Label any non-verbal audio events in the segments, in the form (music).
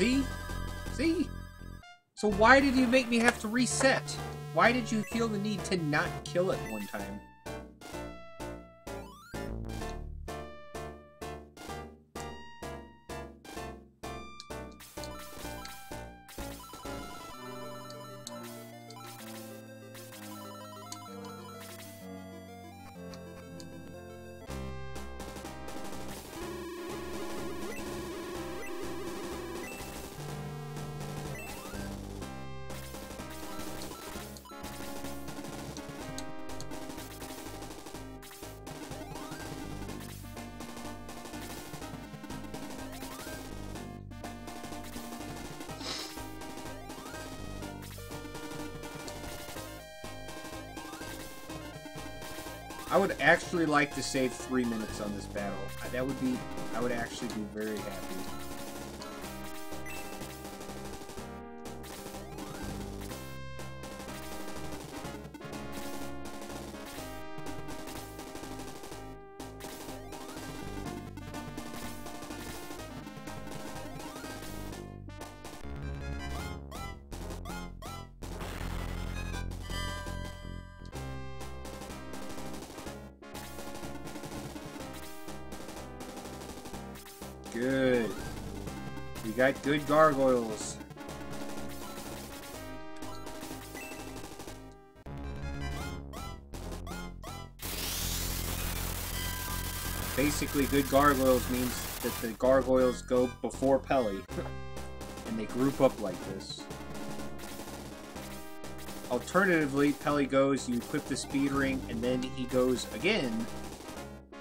See? See? So why did you make me have to reset? Why did you feel the need to not kill it one time? I would actually like to save three minutes on this battle. That would be, I would actually be very happy. Good. We got good gargoyles. Basically, good gargoyles means that the gargoyles go before Pelle. and they group up like this. Alternatively, Pelle goes, you equip the speed ring, and then he goes again,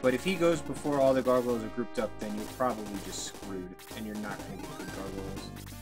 but if he goes before all the gargoyles are grouped up, then you're probably just screwed, and you're not going to get good gargoyles.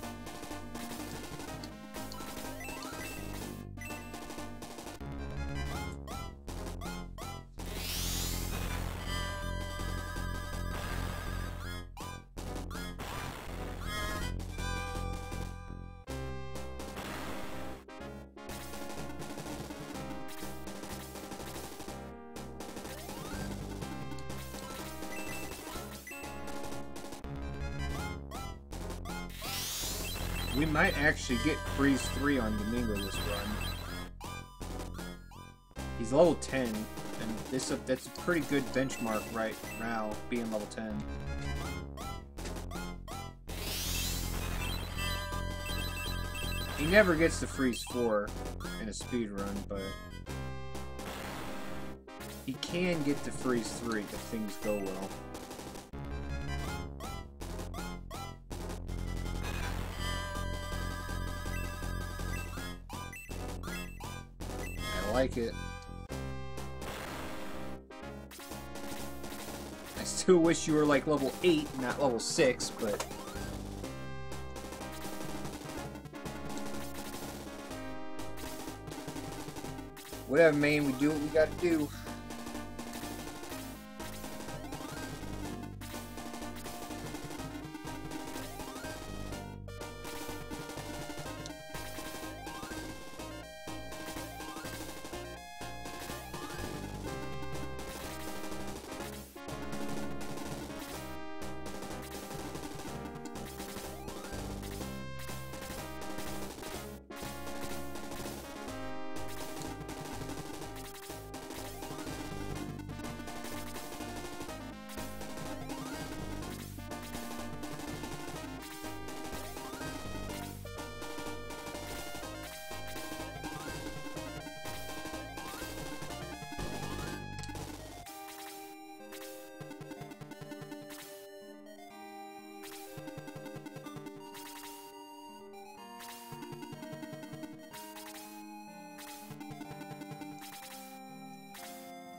We might actually get Freeze 3 on Domingo this run. He's level 10, and this up that's a pretty good benchmark right now, being level 10. He never gets to Freeze 4 in a speed run, but he can get to Freeze 3 if things go well. Like it. I still wish you were like level 8, not level 6, but... Whatever, man, we do what we gotta do.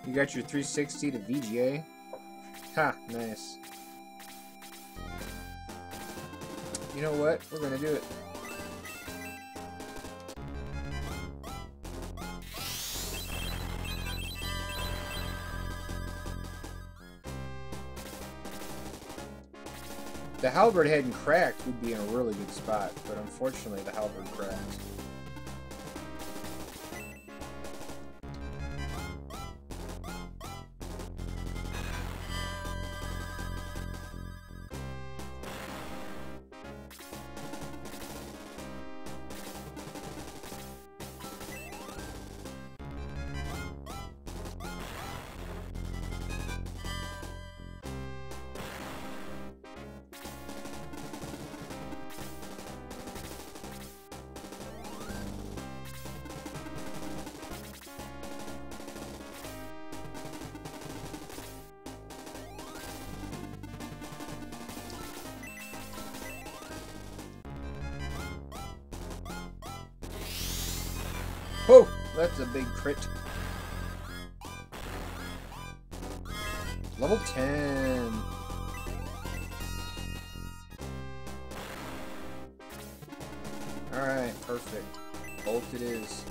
You got your 360 to VGA? Ha, nice. You know what? We're gonna do it. The halberd hadn't cracked, we'd be in a really good spot, but unfortunately the halberd cracked. That's a big crit. Level 10. Alright, perfect. Bolt it is.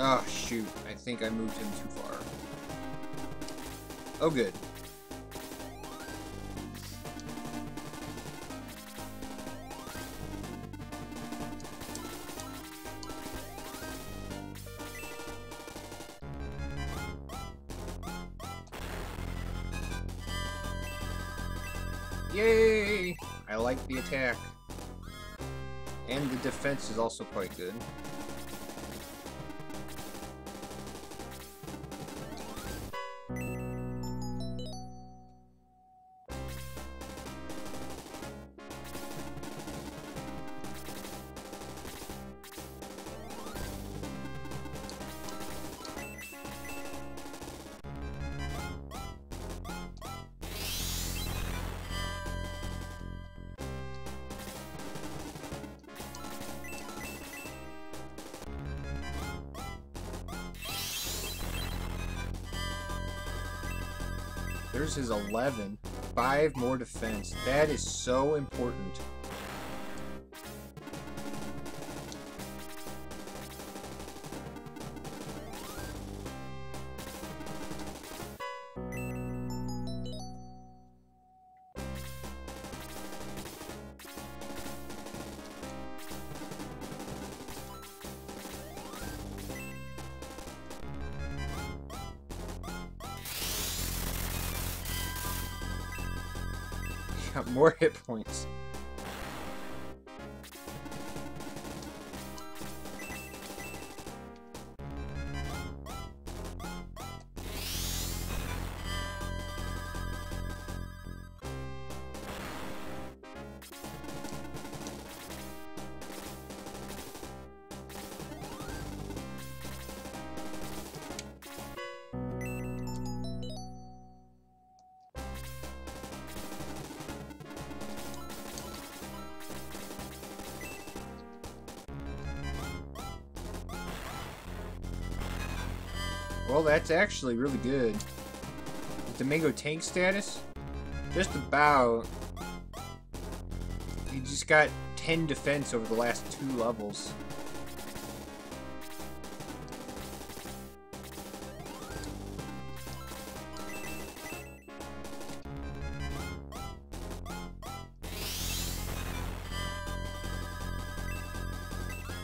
Oh, shoot. I think I moved him too far. Oh, good. Yay! I like the attack. And the defense is also quite good. There's his 11. Five more defense. That is so important. More (laughs) hit points. Well, that's actually really good. Domingo tank status? Just about. He just got 10 defense over the last two levels.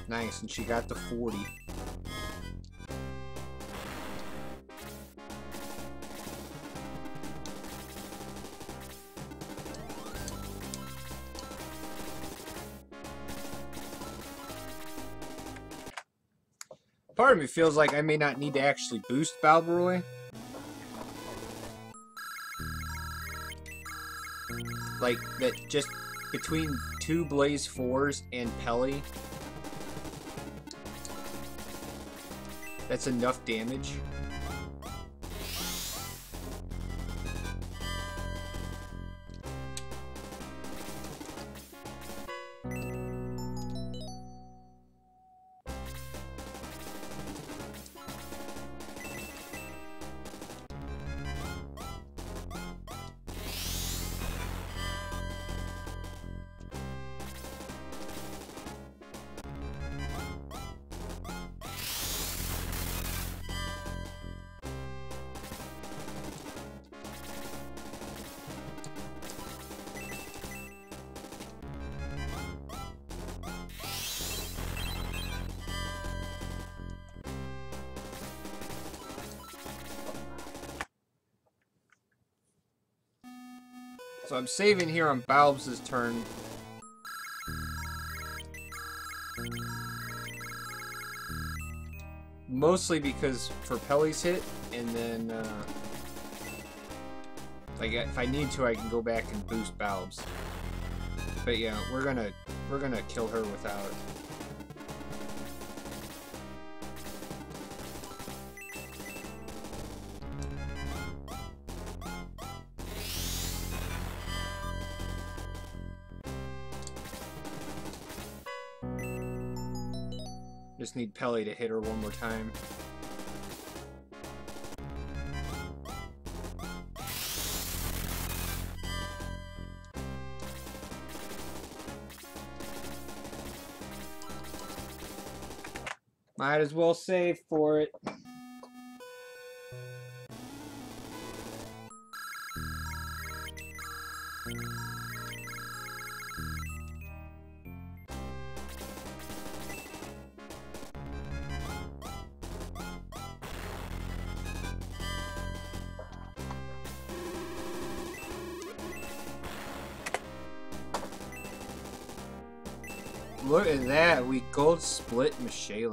Nice, and she got the 40. Part of me feels like I may not need to actually boost Balbaroy. Like, that just between two Blaze 4s and Pelle, that's enough damage. So I'm saving here on Balbs' turn. Mostly because for Pelle's hit, and then, uh, like, if I need to, I can go back and boost Balbs. But yeah, we're gonna, we're gonna kill her without Just need Pelle to hit her one more time. Might as well save for it. Look at that, we gold split Mishaela.